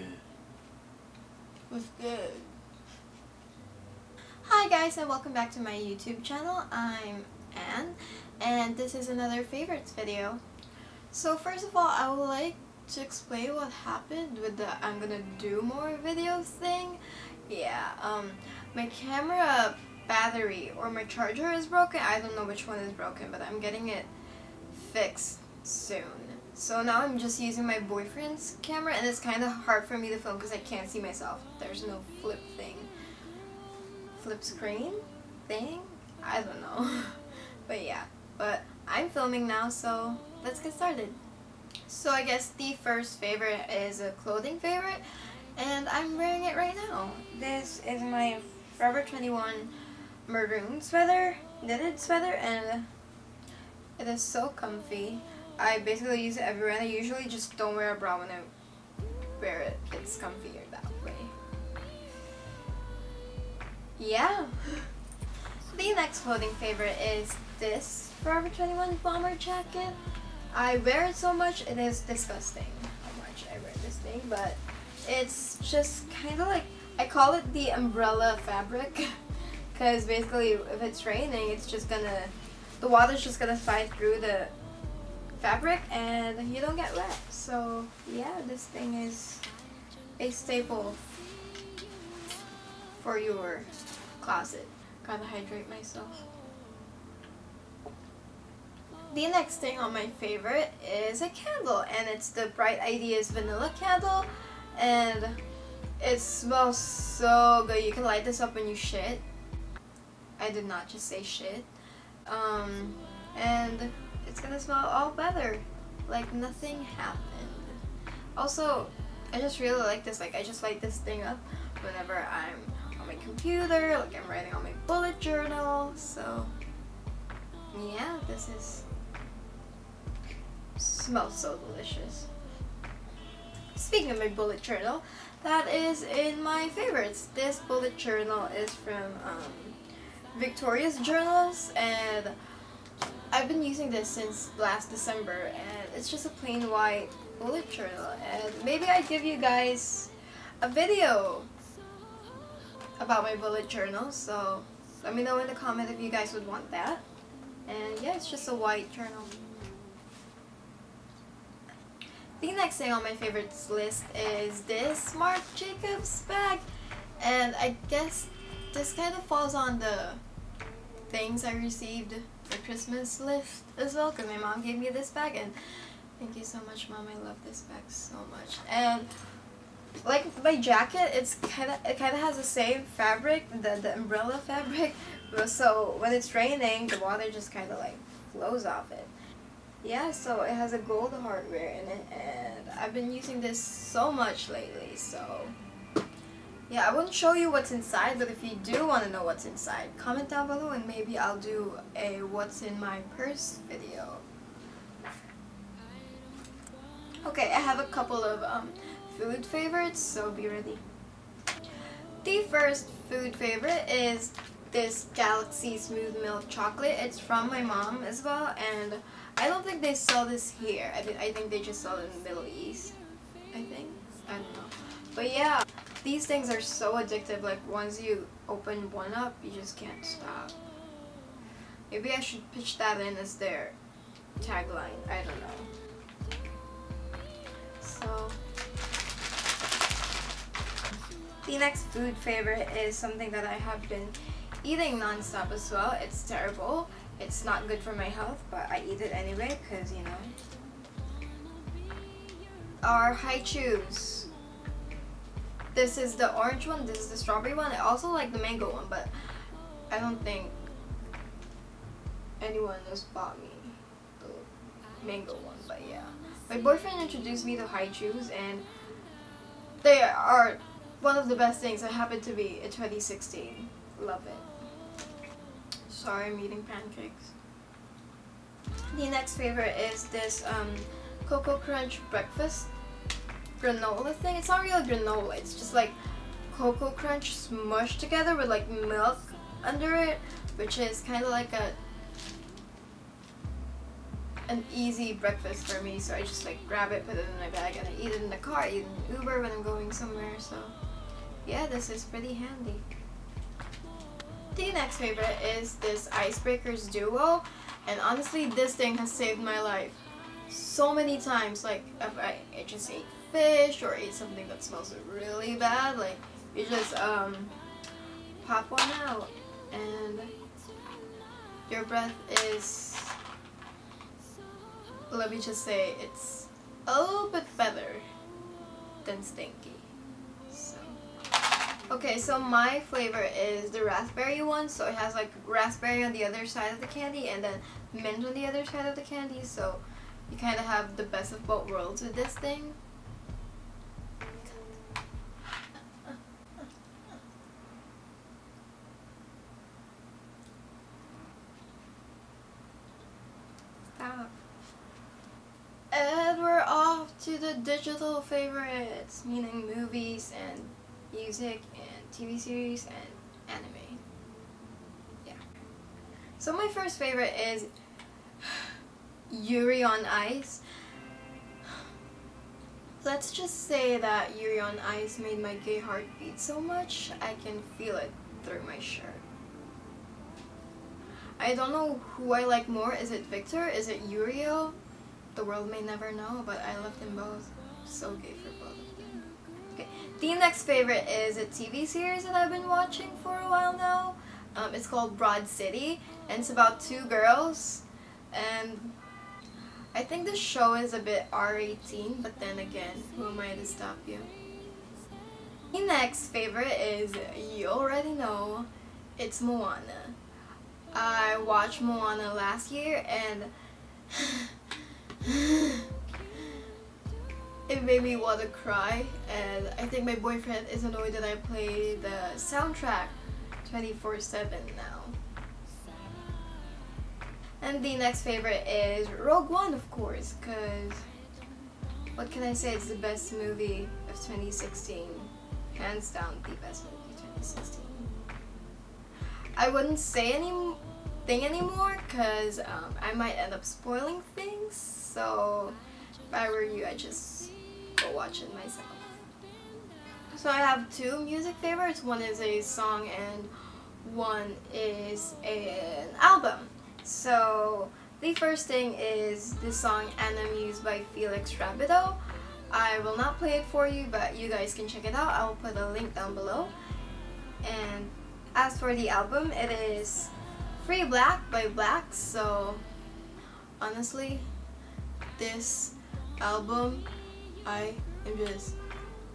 good? What's good? Hi guys and welcome back to my YouTube channel. I'm Ann and this is another favorites video. So first of all, I would like to explain what happened with the I'm gonna do more videos thing. Yeah, um, my camera battery or my charger is broken. I don't know which one is broken, but I'm getting it fixed soon. So now I'm just using my boyfriend's camera and it's kind of hard for me to film because I can't see myself. There's no flip thing. Flip screen thing? I don't know. but yeah, but I'm filming now so let's get started. So I guess the first favorite is a clothing favorite and I'm wearing it right now. This is my Forever 21 maroon sweater, knitted sweater and it is so comfy. I basically use it everywhere and I usually just don't wear a bra when I wear it. It's comfier that way. Yeah. The next clothing favorite is this Forever 21 bomber jacket. I wear it so much, it is disgusting how much I wear this thing, but it's just kind of like, I call it the umbrella fabric, because basically if it's raining, it's just gonna, the water's just gonna slide through the fabric and you don't get wet. So yeah, this thing is a staple for your closet. Gotta hydrate myself. The next thing on my favorite is a candle and it's the Bright Ideas Vanilla Candle and it smells so good. You can light this up when you shit. I did not just say shit. Um, and it's gonna smell all better. Like nothing happened. Also, I just really like this. Like I just light this thing up whenever I'm on my computer, like I'm writing on my bullet journal. So yeah, this is smells so delicious. Speaking of my bullet journal, that is in my favorites. This bullet journal is from um, Victoria's Journals and I've been using this since last December and it's just a plain white bullet journal and maybe I give you guys a video about my bullet journal so let me know in the comment if you guys would want that and yeah it's just a white journal. The next thing on my favorites list is this Marc Jacobs bag and I guess this kind of falls on the things I received Christmas list as well because my mom gave me this bag and thank you so much mom I love this bag so much. And like my jacket it's kind of it kind of has the same fabric the, the umbrella fabric so when it's raining the water just kind of like flows off it. Yeah so it has a gold hardware in it and I've been using this so much lately so yeah, I won't show you what's inside, but if you do want to know what's inside, comment down below and maybe I'll do a what's in my purse video. Okay, I have a couple of um, food favorites, so be ready. The first food favorite is this Galaxy Smooth Milk Chocolate. It's from my mom as well, and I don't think they sell this here. I, I think they just sell it in the Middle East, I think. I don't know. But yeah. These things are so addictive, like once you open one up, you just can't stop. Maybe I should pitch that in as their tagline, I don't know. So, the next food favorite is something that I have been eating non-stop as well. It's terrible. It's not good for my health, but I eat it anyway because, you know. Our Hi-Chews this is the orange one, this is the strawberry one. I also like the mango one, but I don't think anyone has bought me the mango one, but yeah. My boyfriend introduced me to Hi-Chews and they are one of the best things that happened to me in 2016. Love it. Sorry, I'm eating pancakes. The next favorite is this um, Cocoa Crunch breakfast granola thing. It's not real granola. It's just like Cocoa Crunch smushed together with like milk under it, which is kind of like a an easy breakfast for me, so I just like grab it, put it in my bag, and I eat it in the car, eat it in Uber when I'm going somewhere, so yeah, this is pretty handy. The next favorite is this Icebreakers Duo, and honestly, this thing has saved my life so many times. Like, I, I just ate fish or ate something that smells really bad, like, you just um, pop one out, and your breath is let me just say it's a little bit better than stinky. So. Okay, so my flavor is the raspberry one. So it has like raspberry on the other side of the candy and then mint on the other side of the candy. So you kind of have the best of both worlds with this thing. Stop. And we're off to the digital favorites, meaning movies and music and TV series and anime. Yeah. So my first favorite is Yuri on Ice. Let's just say that Yuri on Ice made my gay heart beat so much, I can feel it through my shirt. I don't know who I like more. Is it Victor? Is it Yurio? The world may never know, but I love them both. So gay for both of them. Okay, the next favorite is a TV series that I've been watching for a while now. Um, it's called Broad City, and it's about two girls, and I think the show is a bit R18, but then again, who am I to stop you? The next favorite is, you already know, it's Moana. I watched Moana last year and it made me want to cry and I think my boyfriend is annoyed that I play the soundtrack 24-7 now. And the next favorite is Rogue One of course because what can I say? It's the best movie of 2016 hands down the best movie of 2016 I wouldn't say anything anymore because um, I might end up spoiling things so if I were you, I'd just go watch it myself. So I have two music favorites. One is a song and one is an album. So the first thing is the song Anna Muse by Felix Rabito. I will not play it for you, but you guys can check it out. I'll put a link down below. And as for the album, it is Free 6LACK by 6LACK. So honestly, this album, I am just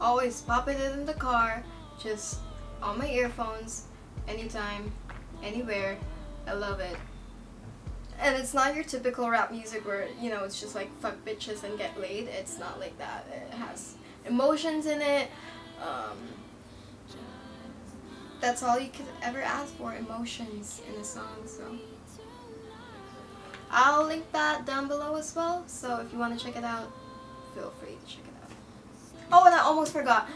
always popping it in the car, just on my earphones, anytime, anywhere. I love it. And it's not your typical rap music where, you know, it's just like fuck bitches and get laid. It's not like that. It has emotions in it. Um, that's all you could ever ask for, emotions in a song, so. I'll link that down below as well, so if you want to check it out, feel free to check it out. Oh, and I almost forgot.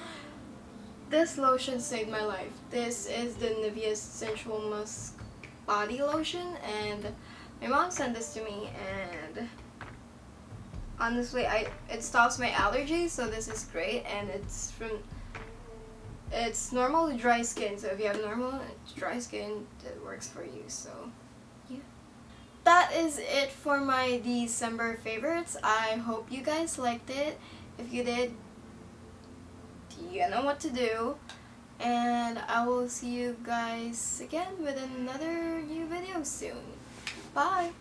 This lotion saved my life. This is the Nivea Sensual Musk Body Lotion, and my mom sent this to me, and honestly, I it stops my allergies, so this is great, and it's from it's normal dry skin, so if you have normal dry skin, it works for you, so yeah. that is it for my December favorites. I hope you guys liked it. If you did, you know what to do. And I will see you guys again with another new video soon. Bye!